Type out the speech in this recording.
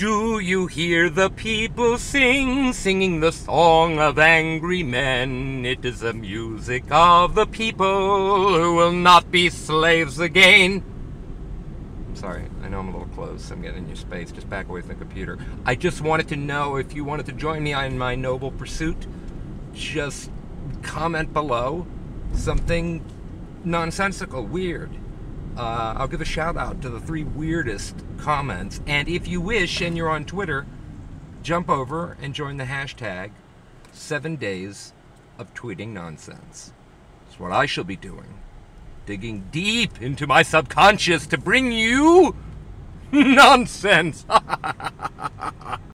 Do you hear the people sing, singing the song of angry men? It is the music of the people who will not be slaves again. Sorry, I know I'm a little close. I'm getting in your space. Just back away from the computer. I just wanted to know if you wanted to join me on my noble pursuit. Just comment below something nonsensical, weird. Uh, I'll give a shout out to the three weirdest comments. And if you wish and you're on Twitter, jump over and join the hashtag seven days of tweeting nonsense. It's what I shall be doing. Digging deep into my subconscious to bring you nonsense.